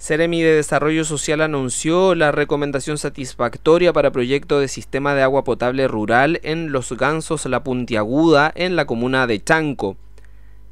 Ceremi de Desarrollo Social anunció la recomendación satisfactoria para proyecto de sistema de agua potable rural en Los Gansos La Puntiaguda, en la comuna de Chanco.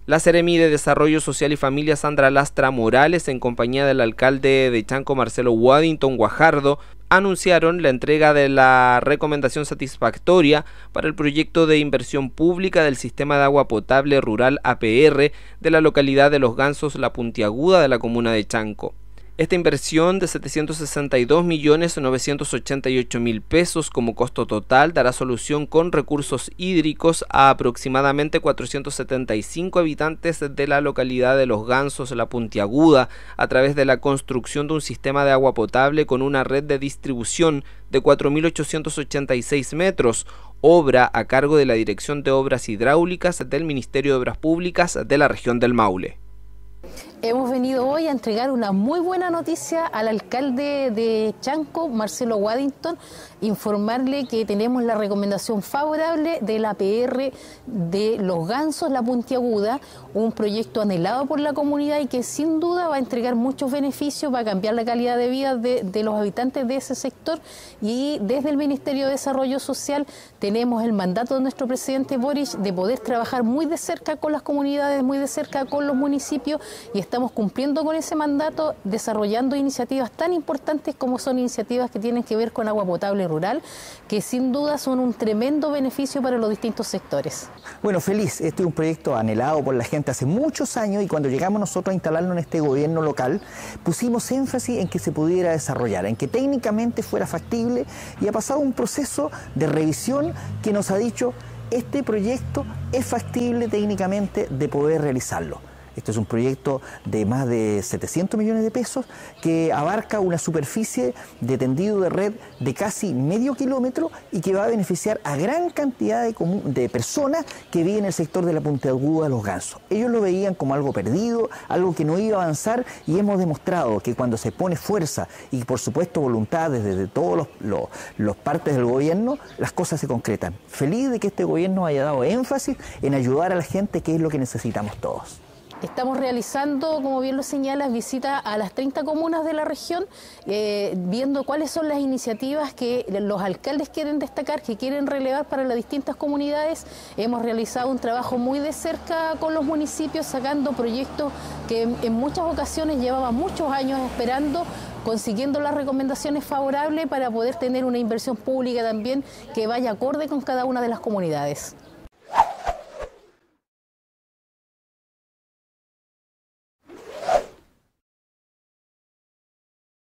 La Ceremi de Desarrollo Social y Familia Sandra Lastra Morales, en compañía del alcalde de Chanco Marcelo Waddington Guajardo, anunciaron la entrega de la recomendación satisfactoria para el proyecto de inversión pública del sistema de agua potable rural APR de la localidad de Los Gansos La Puntiaguda de la comuna de Chanco. Esta inversión de 762.988.000 pesos como costo total dará solución con recursos hídricos a aproximadamente 475 habitantes de la localidad de Los Gansos, La Puntiaguda, a través de la construcción de un sistema de agua potable con una red de distribución de 4.886 metros, obra a cargo de la Dirección de Obras Hidráulicas del Ministerio de Obras Públicas de la región del Maule. Hemos venido hoy a entregar una muy buena noticia al alcalde de Chanco, Marcelo Waddington, informarle que tenemos la recomendación favorable de la PR de Los Gansos, La Puntiaguda, un proyecto anhelado por la comunidad y que sin duda va a entregar muchos beneficios, va a cambiar la calidad de vida de, de los habitantes de ese sector y desde el Ministerio de Desarrollo Social tenemos el mandato de nuestro presidente Boris de poder trabajar muy de cerca con las comunidades, muy de cerca con los municipios y estamos cumpliendo con ese mandato, desarrollando iniciativas tan importantes como son iniciativas que tienen que ver con agua potable rural, que sin duda son un tremendo beneficio para los distintos sectores. Bueno, feliz, este es un proyecto anhelado por la gente hace muchos años y cuando llegamos nosotros a instalarlo en este gobierno local, pusimos énfasis en que se pudiera desarrollar, en que técnicamente fuera factible y ha pasado un proceso de revisión que nos ha dicho este proyecto es factible técnicamente de poder realizarlo. Este es un proyecto de más de 700 millones de pesos que abarca una superficie de tendido de red de casi medio kilómetro y que va a beneficiar a gran cantidad de, de personas que viven en el sector de la puntiaguda de los gansos. Ellos lo veían como algo perdido, algo que no iba a avanzar y hemos demostrado que cuando se pone fuerza y por supuesto voluntad desde todos los, los, los partes del gobierno, las cosas se concretan. Feliz de que este gobierno haya dado énfasis en ayudar a la gente, que es lo que necesitamos todos. Estamos realizando, como bien lo señalas, visitas a las 30 comunas de la región, eh, viendo cuáles son las iniciativas que los alcaldes quieren destacar, que quieren relevar para las distintas comunidades. Hemos realizado un trabajo muy de cerca con los municipios, sacando proyectos que en muchas ocasiones llevaban muchos años esperando consiguiendo las recomendaciones favorables para poder tener una inversión pública también que vaya acorde con cada una de las comunidades.